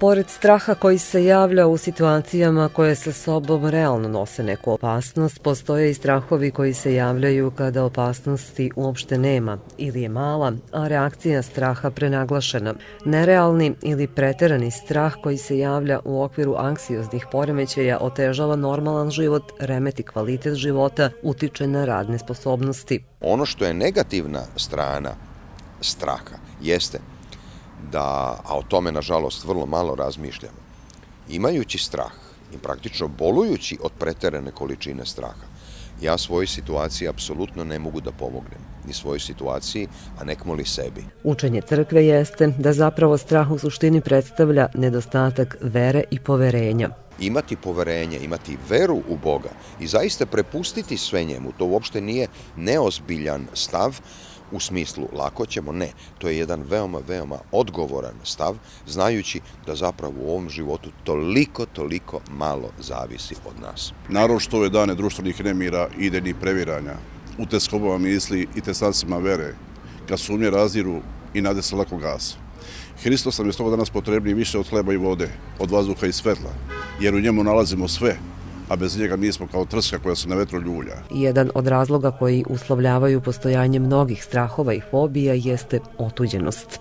Pored straha koji se javlja u situacijama koje sa sobom realno nose neku opasnost, postoje i strahovi koji se javljaju kada opasnosti uopšte nema ili je mala, a reakcija straha prenaglašena. Nerealni ili preterani strah koji se javlja u okviru anksioznih poremećaja otežava normalan život, remeti kvalitet života, utiče na radne sposobnosti. Ono što je negativna strana straha jeste da, a o tome nažalost vrlo malo razmišljamo, imajući strah i praktično bolujući od preterane količine straha, ja svojoj situaciji apsolutno ne mogu da pomognem ni svojoj situaciji, a nekmo li sebi. Učenje crkve jeste da zapravo strah u suštini predstavlja nedostatak vere i poverenja. Imati poverenje, imati veru u Boga i zaista prepustiti sve njemu, to uopšte nije neozbiljan stav, u smislu lako ćemo, ne. To je jedan veoma, veoma odgovoran stav, znajući da zapravo u ovom životu toliko, toliko malo zavisi od nas. Narod što ove dane društvenih nemira, idejnih previranja, u te skobama misli i te stancima vere, kad sumnje raziru i nade se lako gasa. Hristos nam je stoga danas potrebni više od hleba i vode, od vazduha i svetla, jer u njemu nalazimo sve, a bez njega mi smo kao trska koja se na vetru ljulja. Jedan od razloga koji uslovljavaju postojanje mnogih strahova i fobija jeste otuđenost.